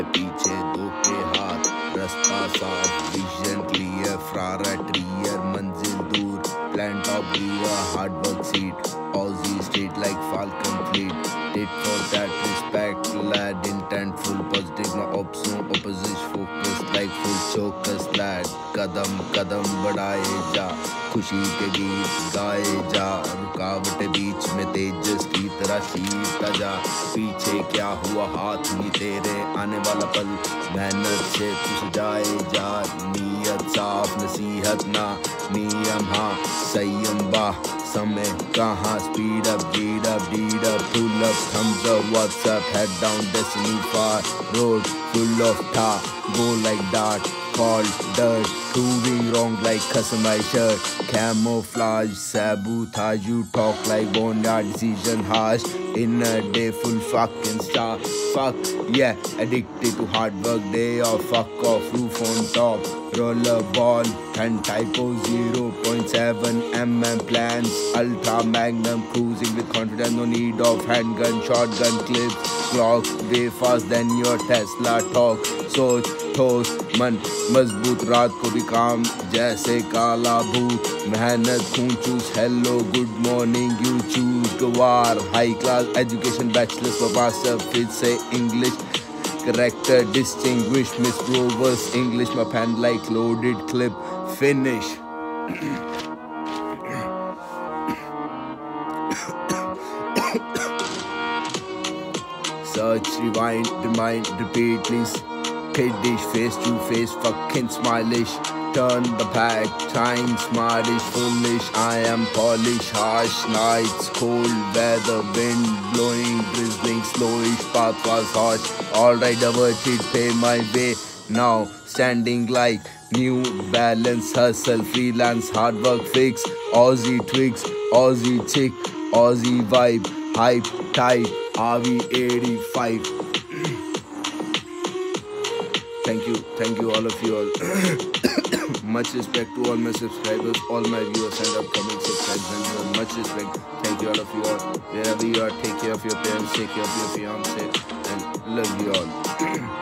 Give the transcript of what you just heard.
मेरे पीछे दो के हाथ। रास्ता साफ़ विजन क्लियर फ्रारा ट्रियर मंजिल दूर। प्लान टॉप लिया हार्ड वर्क सीट ऑजी state like falcon complete TET for that respect lad intent full positive ना option opposite focus full chokers lad कदम कदम बढ़ाए जा, खुशी के गीत गाए जा, रुकावट बीच में तेजस की तरह सीता जा। पीछे क्या हुआ हाथ नहीं तेरे आने वाला पल? मेहनत से तुझ जाए जा, नीयत साफ़, नसीहत ना, नियम हाँ संयम बाह। समय कहाँ speed up गीड up deed up pull up thumbs up what's up head down destiny far road full of था go like dart called dirt. Proving wrong like custom my shirt camouflage sabotage. You talk like boneyard decision harsh. In a day full fucking star. Fuck yeah addicted to hard work. Day off fuck off roof on top. Roller ball and typo 0.7 mm plans ultra magnum cruising with confidence. No need of handgun shotgun clips. Clock way fast than your tesla talk. सोच ठोस मन मज़बूत रात को भी काम जैसे काला भूत। मेहनत खून चूस hello good morning you choose गवार high class education bachelors for pass फिर से English character distinct miss growers English my fan like loaded clip finish Search, rewind, remind, repeat, please. Kiddish face to face fucking smilish turn the back time smartish foolish. I am polish harsh nights cold weather wind blowing drizzling slowish. Path was harsh. Alright diverted pay my way. Now standing like new balance hustle freelance hard work fix. Aussie twigs aussie chick aussie vibe. Hype type rv85 thank you. Thank you all of you all. Much respect to all my subscribers all my viewers and upcoming subscribers. Much respect. Thank you all of you all. Wherever you are take care of your parents take care of your fiance and love you all